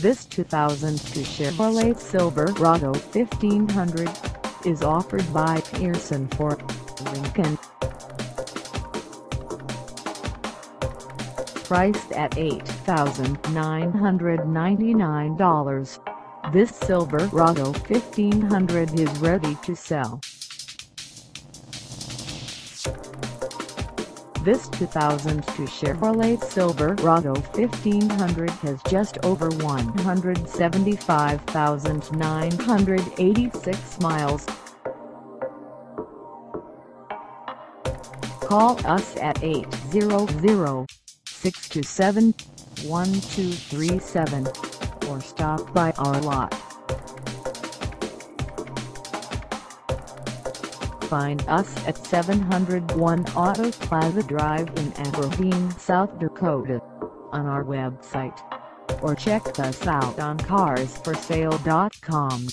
This 2002 Chevrolet Silverado 1500 is offered by Pierson Ford Lincoln. Priced at $8,999, this Silverado 1500 is ready to sell. This 2002 Chevrolet Silverado 1500 has just over 175,986 miles. Call us at 800-627-1237 or stop by our lot. Find us at 701 Auto Plaza Drive in Aberdeen, South Dakota on our website or check us out on carsforsale.com.